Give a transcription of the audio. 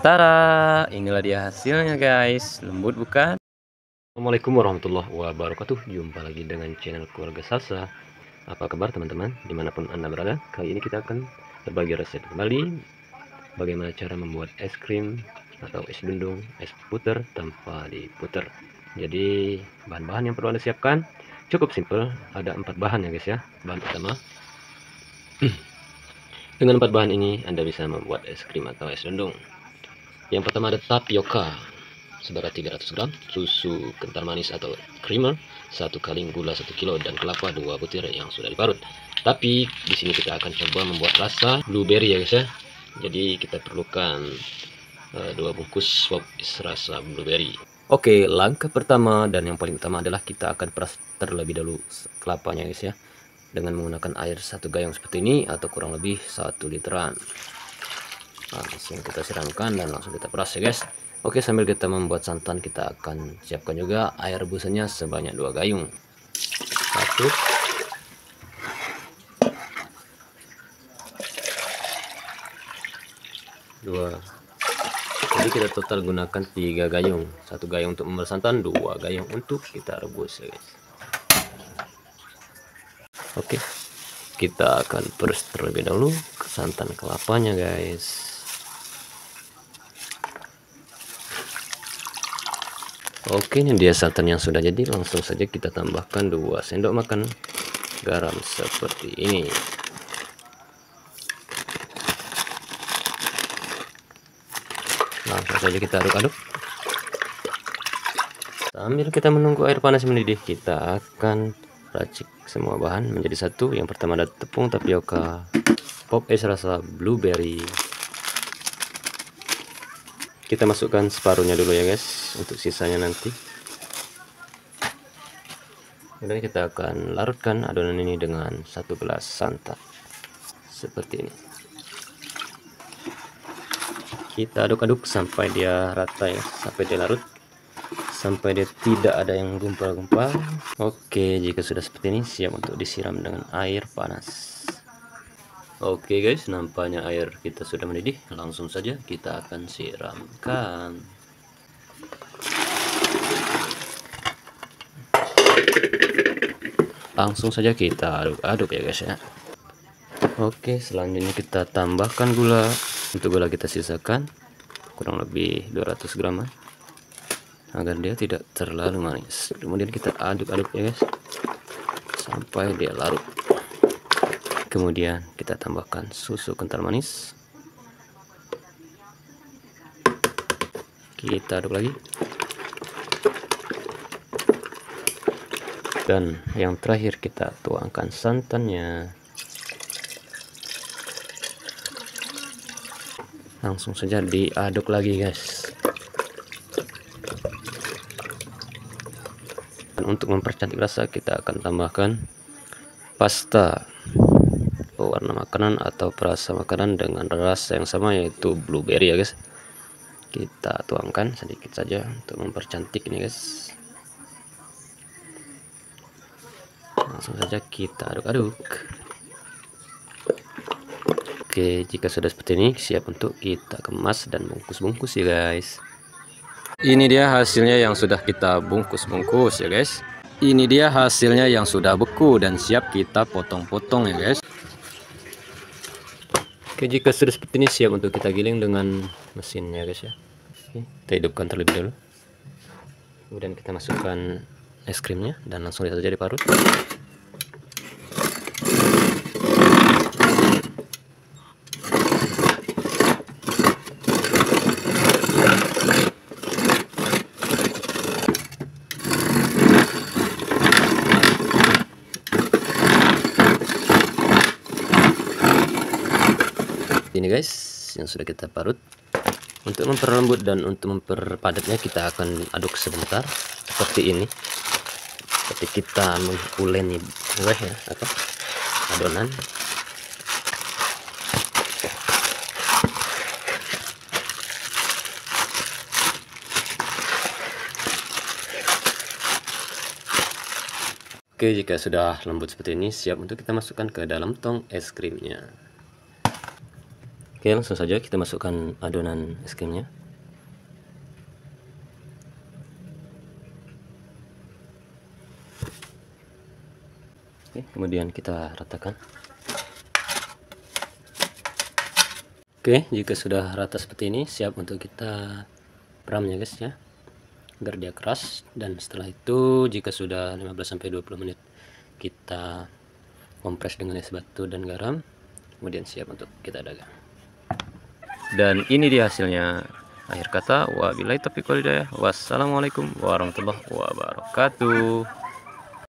Tara, inilah dia hasilnya guys. Lembut bukan? Assalamualaikum warahmatullahi wabarakatuh. Jumpa lagi dengan channel keluarga salsa. Apa kabar teman-teman? Di mana pun anda berada Kali ini kita akan berbagi resep kembali. Bagaimana cara membuat es krim Atau es dundung, es puter Tanpa diputer. Jadi bahan-bahan yang perlu anda siapkan. Cukup simple Ada empat bahan ya guys ya. Bahan pertama. Dengan empat bahan ini Anda bisa membuat es krim atau es dundung yang pertama ada tapioka seberat 300 gram, susu kental manis atau creamer, satu kaleng gula 1 kilo dan kelapa dua butir yang sudah diparut. Tapi di sini kita akan coba membuat rasa blueberry ya guys ya. Jadi kita perlukan uh, dua bungkus swap is rasa blueberry. Oke, langkah pertama dan yang paling utama adalah kita akan peras terlebih dahulu kelapanya guys ya. Dengan menggunakan air satu gayung seperti ini atau kurang lebih satu literan langsung kita siramkan dan langsung kita peras ya guys. Oke sambil kita membuat santan kita akan siapkan juga air rebusannya sebanyak dua gayung. Satu. Dua. Jadi kita total gunakan tiga gayung. Satu gayung untuk membuat santan dua gayung untuk kita rebus ya guys. Oke kita akan peras terlebih dahulu ke santan kelapanya guys Oke ini dia santan yang sudah jadi. Langsung saja kita tambahkan 2 sendok makan garam seperti ini. Langsung saja kita aduk-aduk. Sambil kita menunggu air panas mendidih kita akan racik semua bahan menjadi satu. Yang pertama ada tepung tapioka pop es rasa blueberry kita masukkan separuhnya dulu ya guys untuk sisanya nanti. Kemudian kita akan larutkan adonan ini dengan satu gelas santan seperti ini. Kita aduk-aduk sampai dia rata ya sampai dia larut. Sampai dia tidak ada yang gumpal-gumpal. Oke jika sudah seperti ini siap untuk disiram dengan air panas Oke guys, nampaknya air kita sudah mendidih. Langsung saja kita akan siramkan. Langsung saja kita aduk-aduk ya guys ya. Oke, selanjutnya kita tambahkan gula. Untuk gula kita sisakan kurang lebih 200 gram agar dia tidak terlalu manis. Kemudian kita aduk-aduk ya guys sampai dia larut kemudian kita tambahkan susu kental manis. Kita aduk lagi. Dan yang terakhir kita tuangkan santannya. Langsung saja diaduk lagi guys. Dan untuk mempercantik rasa kita akan tambahkan pasta pewarna makanan atau perasa makanan dengan rasa yang sama yaitu blueberry ya guys. Kita tuangkan sedikit saja untuk mempercantik ini guys. Langsung saja kita aduk-aduk. Oke jika sudah seperti ini siap untuk kita kemas dan bungkus-bungkus ya guys. Ini dia hasilnya yang sudah kita bungkus-bungkus ya guys. Ini dia hasilnya yang sudah beku dan siap kita potong-potong ya guys Oke jika sudah seperti ini siap untuk kita giling dengan mesinnya guys ya. Oke, kita hidupkan terlebih dahulu. Kemudian kita masukkan es krimnya dan langsung saja diparut ini guys yang sudah kita parut. Untuk memperlembut dan untuk memperpadatnya kita akan aduk sebentar seperti ini. Seperti kita menguleni kue ya atau adonan. Oke jika sudah lembut seperti ini siap untuk kita masukkan ke dalam tong es krimnya Oke langsung saja kita masukkan adonan es krimnya. Oke, kemudian kita ratakan. Oke jika sudah rata seperti ini siap untuk kita peramnya guys ya. Agar dia keras. Dan setelah itu jika sudah 15-20 menit kita kompres dengan es batu dan garam. Kemudian siap untuk kita dagang dan ini dia hasilnya. Akhir kata wabillahi taufiq walhidayah wassalamualaikum warahmatullahi wabarakatuh